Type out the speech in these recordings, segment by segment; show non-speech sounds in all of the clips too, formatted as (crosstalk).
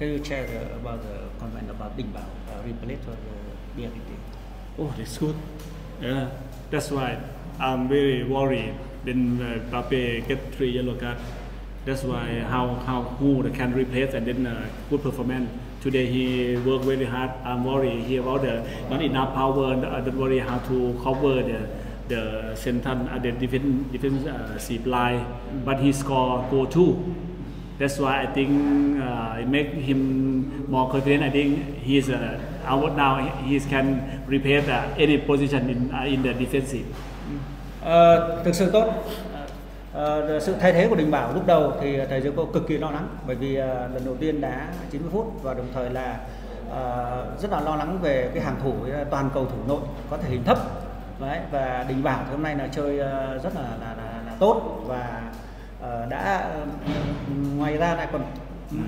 Can you share uh, about the comment about Ding Bao uh, replace for the Diakite? Oh, that's good. Yeah, that's why I'm very worried when uh, Mbappe get three yellow card. That's why how how who can replace and then uh, good performance. Today he worked very hard. I'm worried here about the not enough power. I don't worry how to cover the the center uh, the defense defense uh, line. But he score goal too. That's why I think uh, it make him more confident. I think he's uh, out now. He can repair the, any position in uh, in the defensive. Uh, thực sự tốt. Uh, sự thay thế của Đình Bảo lúc đầu thì thầy Dương cô cực kỳ lo lắng bởi vì uh, lần đầu tiên đá 90 phút và đồng thời là uh, rất là lo lắng về cái hàng thủ toàn cầu thủ nội có thể hình thấp Đấy, và Đình Bảo thì hôm nay là chơi uh, rất là là, là, là tốt và đã ừ, ngoài ra lại còn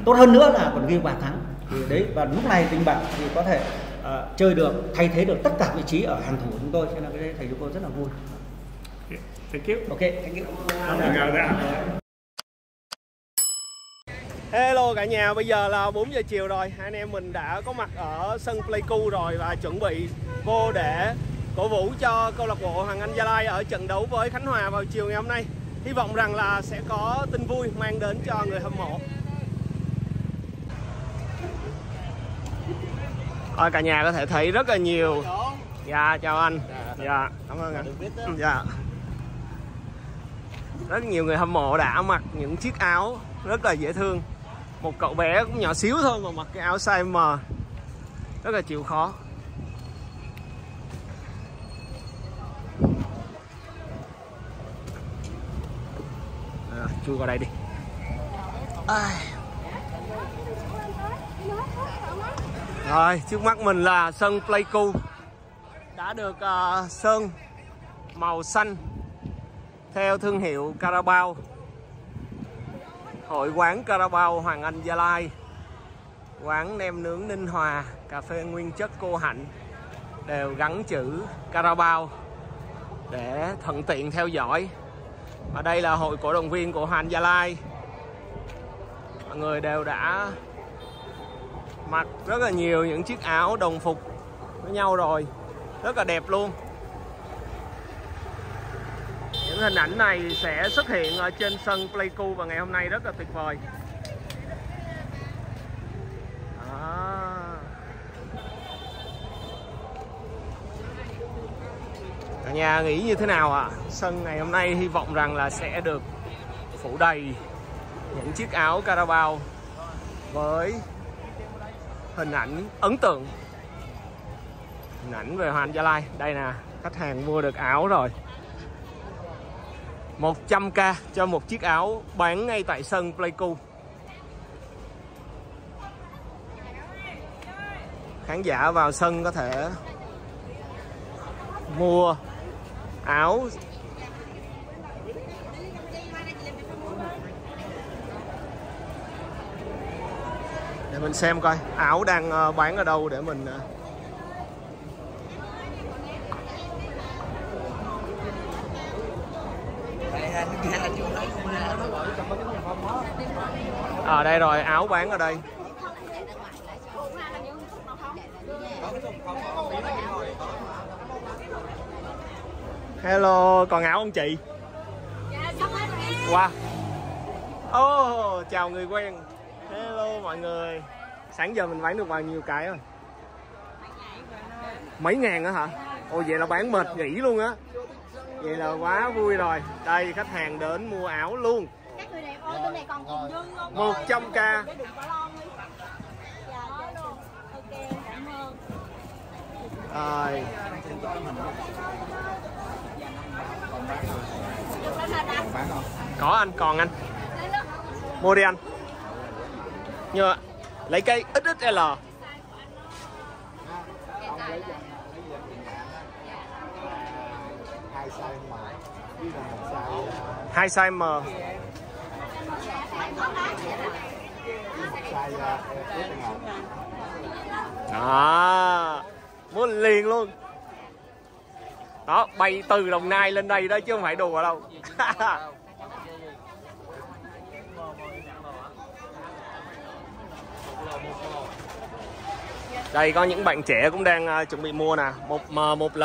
tốt hơn nữa là còn ghi bàn thắng. Thì đấy và lúc này Đình Bảo thì có thể ờ, chơi được thay thế được tất cả vị trí ở hàng thủ của chúng tôi cho nên cái đấy thầy chúng tôi rất là vui. Okay. Thank you. ok thank you. Hello cả nhà, bây giờ là 4 giờ chiều rồi. Hai anh em mình đã có mặt ở sân Pleiku rồi Và chuẩn bị vô để cổ vũ cho câu lạc bộ Hoàng Anh Gia Lai Ở trận đấu với Khánh Hòa vào chiều ngày hôm nay Hy vọng rằng là sẽ có tin vui mang đến cho người hâm mộ. Rồi cả nhà có thể thấy rất là nhiều. Dạ chào anh. Dạ. Cảm ơn anh. Dạ. Rất nhiều người hâm mộ đã mặc những chiếc áo rất là dễ thương. Một cậu bé cũng nhỏ xíu thôi mà mặc cái áo size M. Rất là chịu khó à, chui vào đây đi. Rồi trước mắt mình là sân Pleiku đã được uh, sơn màu xanh theo thương hiệu Carabao. Hội quán Carabao Hoàng Anh Gia Lai. Quán nem nướng Ninh Hòa Cà phê nguyên chất cô Hạnh Đều gắn chữ Carabao Để thuận tiện theo dõi và đây là hội cổ động viên của Hàn Gia Lai. Mọi người đều đã mặc rất là nhiều những chiếc áo đồng phục với nhau rồi. Rất là đẹp luôn. Những hình ảnh này sẽ xuất hiện ở trên sân Pleiku vào ngày hôm nay rất là tuyệt vời. Cả nhà nghĩ như thế nào ạ? À? Sân ngày hôm nay hy vọng rằng là sẽ được phủ đầy những chiếc áo Carabao với hình ảnh ấn tượng, hình ảnh về Hoàng Gia Lai đây nè, khách hàng mua được áo rồi 100k cho một chiếc áo bán ngay tại sân Pleiku khán giả vào sân có thể mua áo. Để mình xem coi áo đang ờ, bán ở đâu để mình ở à, đây rồi áo bán ở đây. Hello còn áo không chị? Wow oh, chào người quen. Hello mọi người. Sáng giờ mình bán được bao nhiêu cái rồi? Mấy ngàn á hả? Ồ vậy là bán mệt nghỉ luôn á. Vậy là quá vui rồi. Đây khách hàng đến mua áo luôn. Các người đẹp này còn cùng dương luôn 100 k. Dạ, cảm ơn. Rồi có anh còn anh mua đi anh nhờ, lấy cây XXL hai size M. Đó. Mua liền luôn đó bay từ đồng nai lên đây đó chứ không phải đùa đâu. (laughs) Đây có những bạn trẻ cũng đang uh, chuẩn bị mua nè. Một m một l.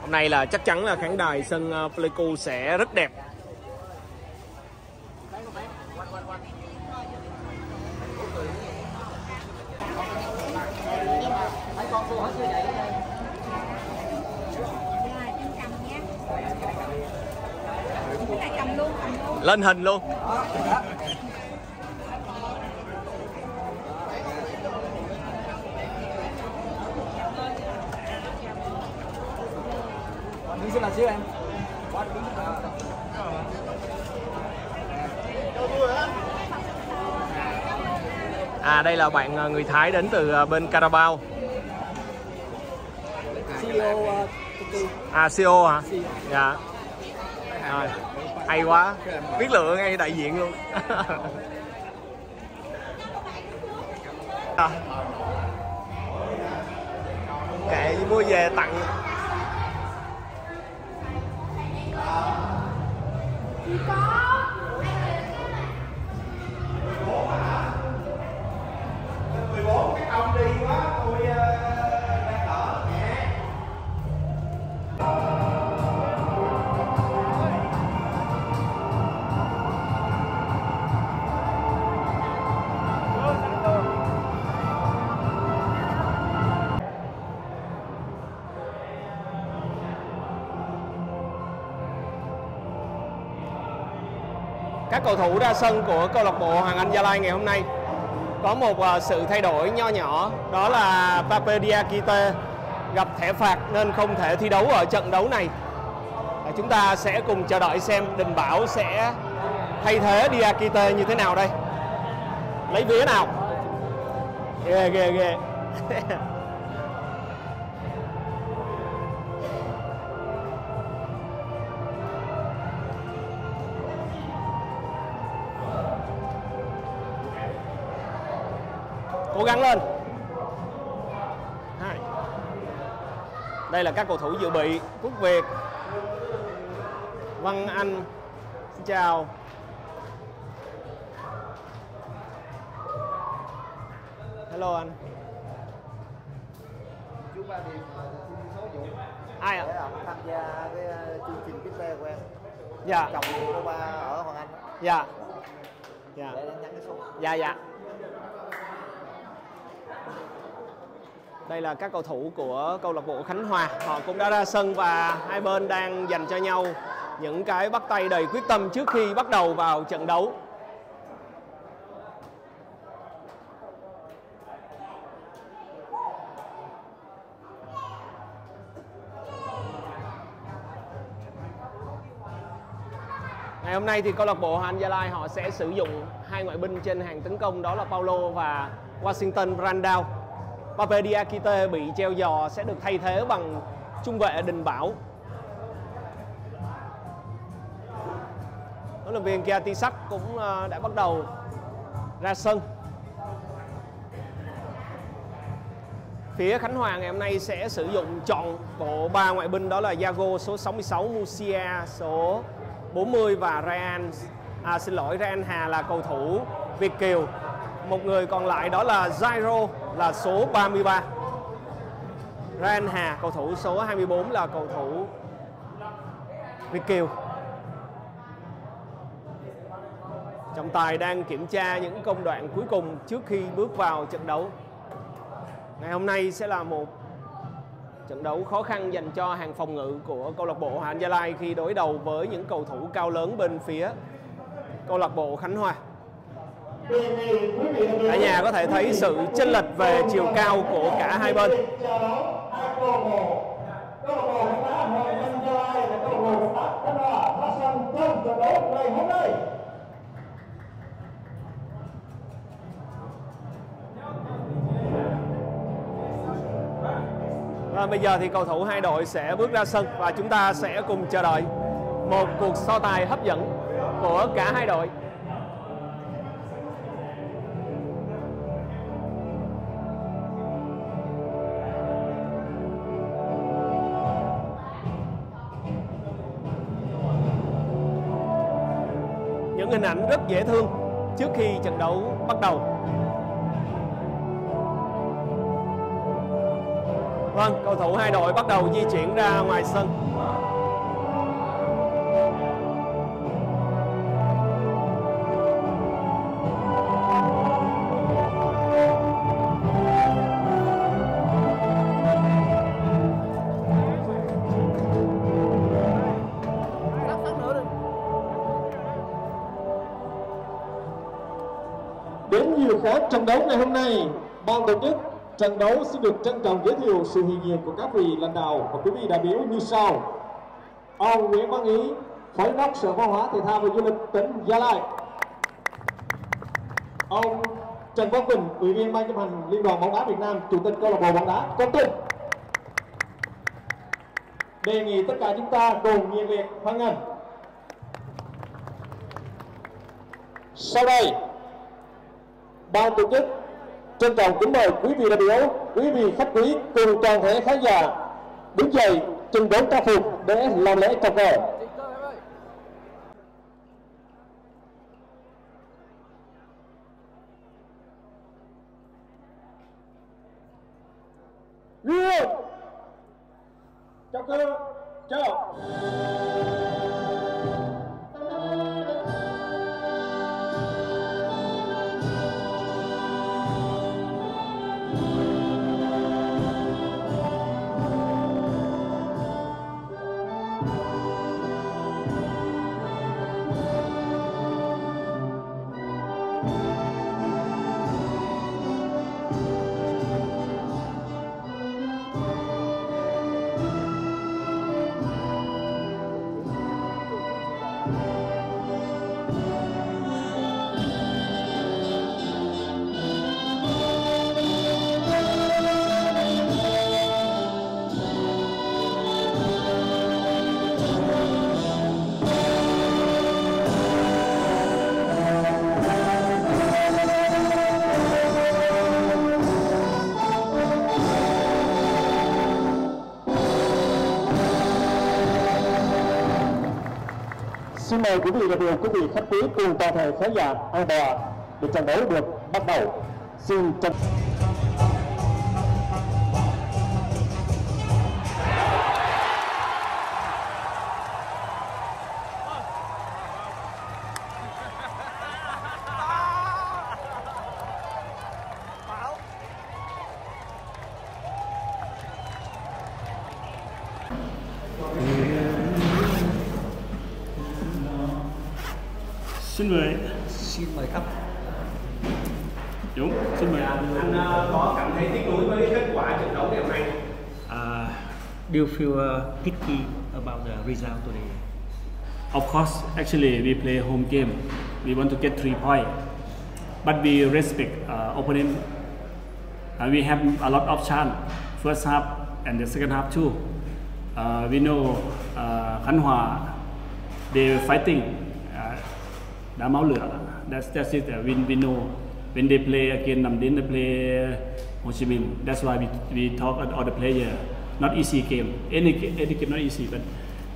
Hôm nay là chắc chắn là khán đài sân uh, pleiku sẽ rất đẹp. Lên hình luôn, đứng xin là xíu em À đây là bạn à, người Thái đến từ à, bên Carabao. À CEO hả? Dạ. Rồi. Hay quá. Biết lựa ngay đại diện luôn. (laughs) à. Kệ mua về tặng cầu thủ ra sân của câu lạc bộ Hoàng Anh Gia Lai ngày hôm nay. Có một à, sự thay đổi nho nhỏ, đó là Pape Diakite gặp thẻ phạt nên không thể thi đấu ở trận đấu này. Chúng ta sẽ cùng chờ đợi xem Đình Bảo sẽ thay thế Diakite như thế nào đây. Lấy vía nào? Ghê ghê ghê. (laughs) cố gắng lên. Hai. đây là các cầu thủ dự bị. Quốc việt. Văn anh. Xin chào. Hello anh. Chú Ba Điền xin số vụ ai ạ? Ông tham gia cái ờ, chương trình biết xe của em. Dạ. Chồng của ba ở Hoàng Anh. Dạ. Dạ. số. Dạ dạ đây là các cầu thủ của câu lạc bộ Khánh Hòa họ cũng đã ra sân và hai bên đang dành cho nhau những cái bắt tay đầy quyết tâm trước khi bắt đầu vào trận đấu Ngày hôm nay thì câu lạc bộ Hoàng Anh Gia Lai họ sẽ sử dụng hai ngoại binh trên hàng tấn công, đó là Paulo và Washington Randall. Brandao. Pape bị treo giò sẽ được thay thế bằng trung vệ Đình Bảo. Huấn luyện viên Kiatisak cũng à, đã bắt đầu ra sân. Phía Khánh Hòa ngày hôm nay sẽ sử dụng chọn bộ ba ngoại binh đó là Yago số 66, Musia số 40 và Ryan à, xin lỗi Ryan Hà là cầu thủ Việt Kiều. Một người còn lại đó là Jairo, là số 33. Ryan Hà, cầu thủ số 24 là cầu thủ Việt Kiều. Trọng tài đang kiểm tra những công đoạn cuối cùng trước khi bước vào trận đấu. Ngày hôm nay sẽ là một trận đấu khó khăn dành cho hàng phòng ngự của câu lạc bộ Hà Anh Gia Lai khi đối đầu với những cầu thủ cao lớn bên phía câu lạc bộ Khánh Hòa. Cả nhà có thể thấy sự chênh lệch về chiều cao của cả hai bên. Và bây giờ thì cầu thủ hai đội sẽ bước ra sân và chúng ta sẽ cùng chờ đợi một cuộc so tài hấp dẫn của cả hai đội. Những hình ảnh rất dễ thương trước khi trận đấu bắt đầu. Vâng, cầu thủ hai đội bắt đầu di chuyển ra ngoài sân. Đến nhiều khó trận đấu ngày hôm nay, ban tổ chức trận đấu xin được trân trọng giới thiệu sự hiện diện của các vị lãnh đạo và quý vị đại biểu như sau. Ông Nguyễn Văn Ý, Phó Giám đốc Sở Văn hóa Thể thao và Du lịch tỉnh Gia Lai. Ông Trần Quang Quỳnh, Ủy viên Ban chấp hành Liên đoàn bóng đá Việt Nam, Chủ tịch câu lạc bộ bóng đá Con Tum. Đề nghị tất cả chúng ta cùng nhiệt liệt hoan nghênh. Sau đây, ban tổ chức trân trọng kính mời quý vị đại biểu, quý vị khách quý cùng toàn thể khán giả đứng dậy trình đốn trang phục để làm lễ chào cờ. Luôn. Chào cờ. Chào. Mời quý vị đại biểu, quý vị khách quý cùng toàn thể khán giả an toàn để trận đấu được bắt đầu. Xin trân Xin mời Xin mời các Dũng, xin mời. Anh ờ, có cảm thấy tiếc nuối với kết quả trận đấu ngày hôm nay? Uh, do you feel uh, picky about the result today? Of course, actually we play home game. We want to get three points, but we respect uh, opponent. Uh, we have a lot of chance first half and the second half too. Uh, we know uh, Khánh Hòa they fighting uh, đá máu lửa. That's that's it. Uh, we we know when they play again Nam Dinh, they play uh, Ho Chi Minh. That's why we we talk about all the player. Not easy game. Any any game not easy, but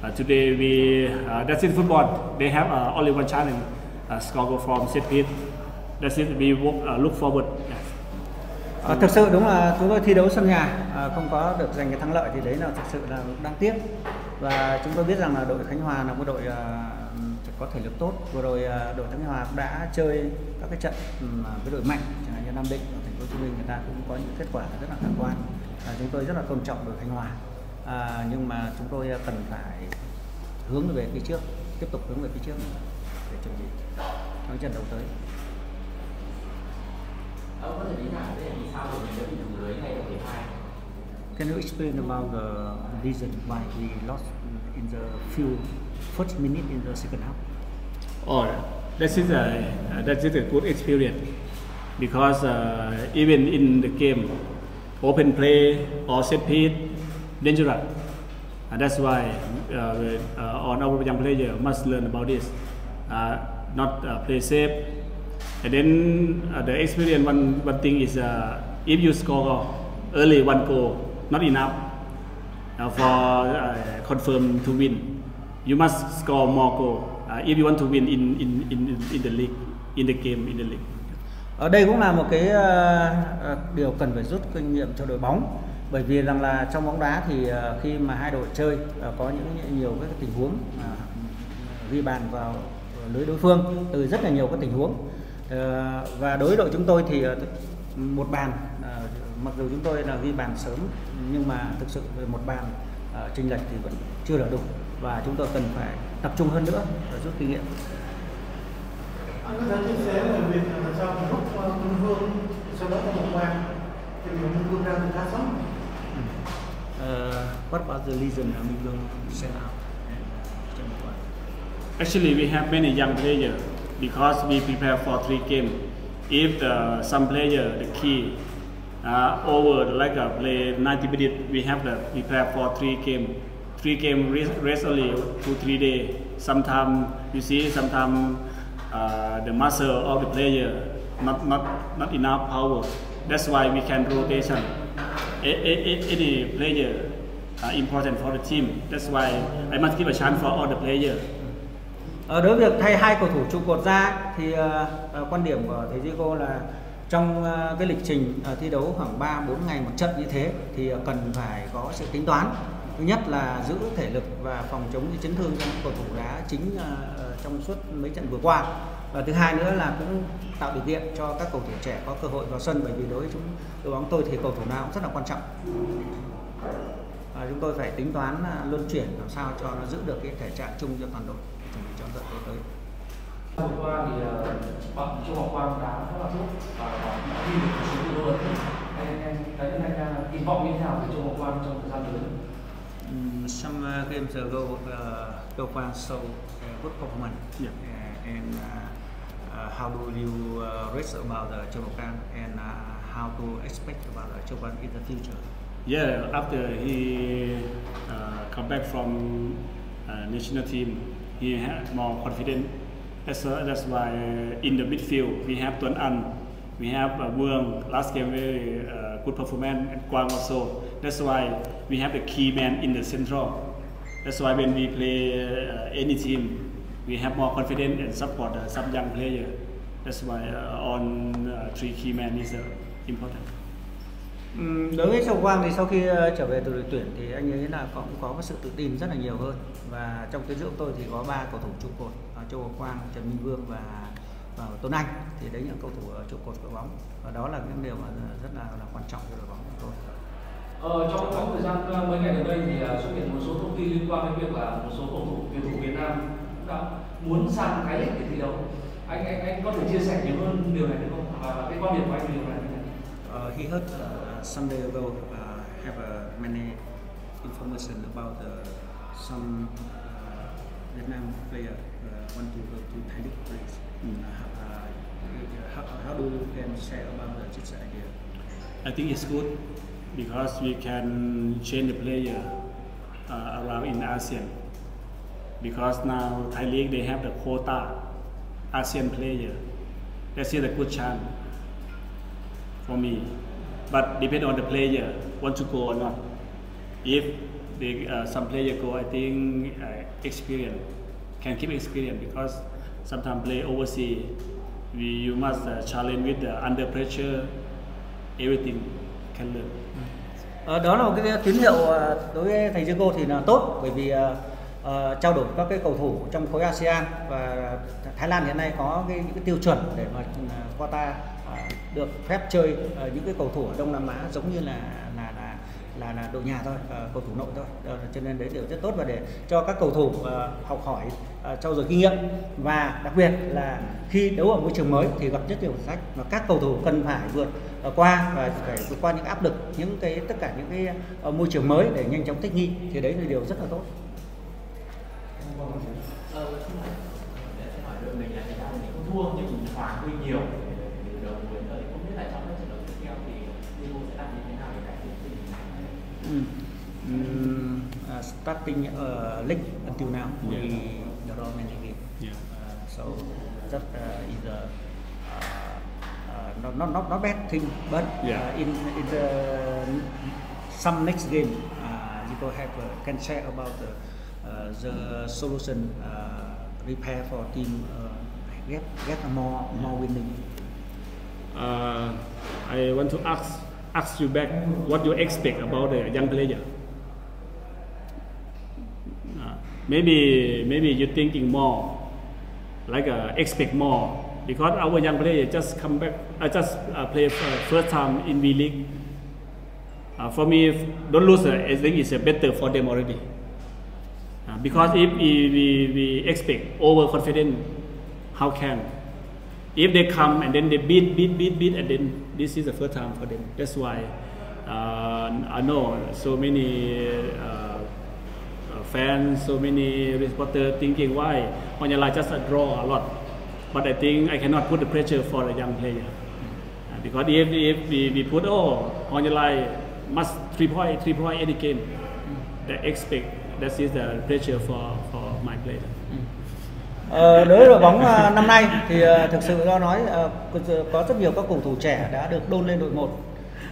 uh, today we uh, that's in football. They have uh, only one challenge, uh, score goal from set piece. That's it. We work, uh, look forward. yeah. À, thực sự đúng là chúng tôi thi đấu sân nhà à, không có được giành cái thắng lợi thì đấy là thực sự là đáng tiếc và chúng tôi biết rằng là đội Khánh Hòa là một đội à, có thể lực tốt. Vừa rồi à, đội Khánh Hòa cũng đã chơi các cái trận à, với đội mạnh chẳng hạn như Nam Định ở thành phố Hồ Chí Minh người ta cũng có những kết quả rất là khả quan. À, chúng tôi rất là tôn trọng đội Khánh Hòa. À, nhưng mà chúng tôi cần phải hướng về phía trước tiếp tục hướng về phía trước để chuẩn bị cho trận đấu tới. Can you explain about the reason why we lost in the few first minute in the second half? Oh, that is a uh, that is a good experience because uh, even in the game, open play or set piece dangerous. And that's why uh, uh, all our young player must learn about this. Uh, not uh, play safe. And then uh, the experience one one thing is uh, if you score early one goal, not enough uh, for uh, confirm to win. You must score more goal uh, if you want to win in in in in the league, in the game, in the league. ở đây cũng là một cái uh, điều cần phải rút kinh nghiệm cho đội bóng. Bởi vì rằng là trong bóng đá thì uh, khi mà hai đội chơi uh, có những nhiều các tình huống uh, ghi bàn vào lưới đối phương từ rất là nhiều các tình huống. Uh, và đối với đội chúng tôi thì uh, một bàn uh, mặc dù chúng tôi là ghi bàn sớm nhưng mà thực sự về một bàn uh, chênh lệch thì vẫn chưa là đủ và chúng tôi cần phải tập trung hơn nữa và rút kinh nghiệm. Anh có thể chia sẻ về việc là sao lúc Minh Vương sau đó có một quan thì Minh Vương ra từ khá sớm. Uh, what about the reason uh, Minh Vương set out? And trong một Actually, we have many young players because we prepare for three games. If the, some player, the key, uh, over like uh, play 90 minutes, we have to prepare for three game. Three game rest, rest only two three day, Sometimes you see, sometimes uh, the muscle of the player not not not enough power. That's why we can rotation. Any player uh, important for the team. That's why I must give a chance for all the player. Ở đối với việc thay hai cầu thủ trụ cột ra thì uh, quan điểm của thầy Diego là trong cái lịch trình thi đấu khoảng 3 4 ngày một trận như thế thì cần phải có sự tính toán. Thứ nhất là giữ thể lực và phòng chống những chấn thương cho những cầu thủ đá chính ờ, ờ, trong suốt mấy trận vừa qua. Và thứ hai nữa là cũng tạo điều kiện cho các cầu thủ trẻ có cơ hội vào sân, bởi vì đối với chúng, đội bóng tôi thì cầu thủ nào cũng rất là quan trọng. Và chúng tôi phải tính toán à, luân chuyển làm sao cho nó giữ được cái thể trạng chung cho toàn đội chuẩn bị cho trận đấu tới. Vừa qua thì ờ, bạn Trung Ngọc Quang đá rất là tốt và ghi được một số điều lớn. Anh em cá nhân anh kỳ vọng như thế nào về Trung Ngọc Quang trong thời gian tới? Um, some games ago, uh, Gopal showed uh, good performance. Yeah. Uh, and how do you uh, rate about the Chobokan and how to expect about the Chobokan in the future? Yeah, after he uh, come back from uh, national team, he had more confidence. That's, uh, that's why in the midfield we have Tuan An, we have uh, Vuong, last game very uh, good performance, and Quang also. That's why we have the key man in the central. That's why when we play uh, any team, we have more confidence and support uh, some young player. That's why uh, on uh, three key man is uh, important. Ừm, đối với Châu Quang thì sau khi ờ, trở về từ đội tuyển thì anh ấy là cũng có một sự tự tin rất là nhiều hơn và trong tuyến giữa tôi thì có ba cầu thủ trụ cột là Châu Quang, Trần Minh Vương và, và Tuấn Anh thì đấy là cầu thủ trụ cột của bóng và đó là những điều mà rất là, là quan trọng cho đội bóng của tôi. Ờ, trong trong thời gian ờ, mấy ngày gần đây thì ờ, xuất hiện một số thông tin liên quan đến việc là một số cầu thủ tuyển thủ Việt Nam đã muốn sang cái lịch để thi đấu. Anh anh anh có thể chia sẻ nhiều hơn điều này được không? Và, cái quan điểm của anh về điều này như thế nào? Uh, he heard uh, some day ago uh, have uh, many information about uh, some uh, Vietnam player uh, want to go to Thai League place. How, do you can share about the, idea? I think it's good because we can change the player uh, around in ASEAN. Because now Thai League they have the quota ASEAN player. That's still a good chance for me. But depend on the player want to go or not. If they, uh, some player go, I think uh, experience can keep experience because sometimes play overseas, we you must uh, challenge with the under pressure, everything can learn. Ờ, đó là một cái tín hiệu ờ, đối với thầy Diego thì là tốt bởi vì uh, trao đổi các cái cầu thủ trong khối ASEAN và Thái Lan hiện nay có cái, những cái tiêu chuẩn để mà quota được phép chơi uh, những cái cầu thủ ở Đông Nam Á giống như là là là là, là đội nhà thôi, uh, cầu thủ nội thôi. Uh, cho nên đấy điều rất tốt và để cho các cầu thủ uh, học hỏi, trau dồi kinh nghiệm. Và đặc biệt là khi đấu ở môi trường mới thì gặp rất nhiều thử thách và các cầu thủ cần phải vượt ờ, qua và phải vượt qua những áp lực, những cái tất cả những cái ờ, môi trường mới để nhanh chóng thích nghi thì đấy là điều rất là tốt. Ờ, thua nhưng mình hòa hơi nhiều từ đầu cuối tới. Không biết là trong các trận đấu tiếp theo thì Liverpool sẽ làm như thế nào để cải thiện tình hình? Này Mm. Mm, uh, starting league until now, we draw many games. Yeah. Uh, so that uh, is a uh, uh, not, not not not bad thing, but Yeah. Uh, in in the some next game, uh, you go have can share about the the solution prepare for team get get more more winning? I want to ask ask you back what you expect about the young player. Uh, maybe maybe you're thinking more, like uh, expect more because our young player just come back. I just uh, play uh, first time in V League. Uh, for me, don't lose. Uh, I think it's uh, better for them already. Uh, because if we, we, we expect overconfident, how can? If they come and then they beat, beat, beat, beat, and then this is the first time for them. That's why uh, I know so many uh, uh, fans, so many reporters thinking why Onyala just a draw a lot. But I think I cannot put the pressure for a young player. Uh, because if, if we, we put, oh, Onyala must three point, three point any game, they expect that is the pressure for, for my player. Ờ, đối với đội bóng ờ, năm nay thì ờ, thực sự do nói có- có rất nhiều các cầu thủ trẻ đã được đôn lên đội một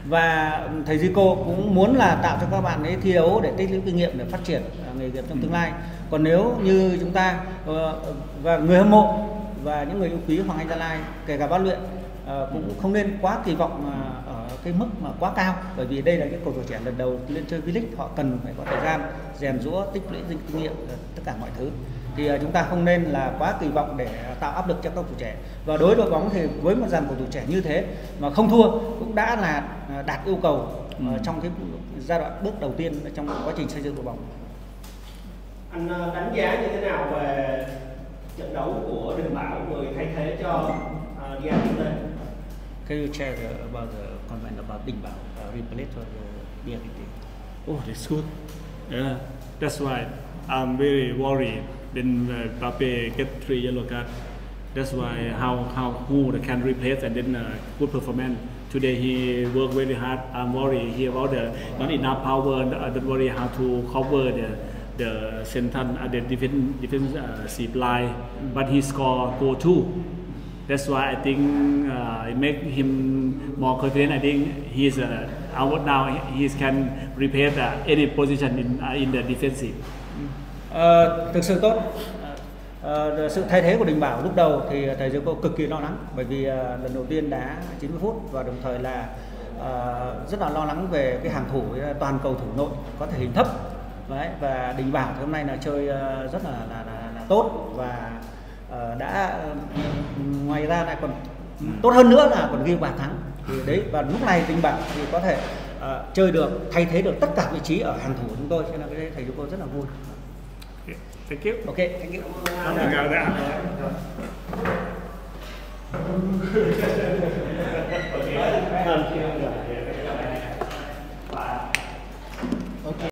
và thầy Zico cũng muốn là tạo cho các bạn ấy thi đấu để tích lũy kinh nghiệm để phát triển à, nghề nghiệp trong tương lai. Còn nếu như chúng ta ờ, và người hâm mộ và những người yêu quý Hoàng Anh Gia Lai kể cả ban luyện ờ, cũng không nên quá kỳ vọng à, ở cái mức mà quá cao bởi vì đây là những cầu thủ trẻ lần đầu lên chơi V-League họ cần phải có thời gian rèn rũa tích lũy kinh nghiệm ờ, tất cả mọi thứ thì à, chúng ta không nên là quá kỳ vọng để tạo áp lực cho các cầu thủ trẻ và đối với đội bóng thì với một dàn cầu thủ trẻ như thế mà không thua cũng đã là à, đạt yêu cầu ờ, trong cái giai đoạn bước đầu tiên trong quá trình xây dựng đội bóng anh ờ, đánh giá như thế nào về trận đấu của Đình Bảo người thay thế cho uh, Diakite Can you share about the comment about Đình Bảo uh, replace for the Diakite? Oh, that's good. Yeah, that's right. I'm very worried when uh, get three yellow card. That's why how how who can replace and then uh, good performance. Today he worked very hard. I'm worried he about the not enough power. And, uh, don't worry how to cover the the center uh, the defense defense uh, line. But he scored goal two. That's why I think uh, it make him more confident. I think he's uh, out now. He can replace uh, any position in uh, in the defensive. Ờ, thực sự tốt. À, sự thay thế của Đình Bảo lúc đầu thì thầy Diego cực kỳ lo lắng bởi vì à, lần đầu tiên đá 90 phút và đồng thời là à, rất là lo lắng về cái hàng thủ toàn cầu thủ nội có thể hình thấp. Đấy, và Đình Bảo thì hôm nay là chơi rất là là, là, là tốt và ờ, đã ngoài ra lại còn tốt hơn nữa là còn ghi bàn thắng. Thì đấy và lúc này Đình Bảo thì có thể ờ, chơi được thay thế được tất cả vị trí ở hàng thủ của chúng tôi. Cho nên cái đấy thầy tôi rất là vui. Thank you. Ok, thank you. Okay.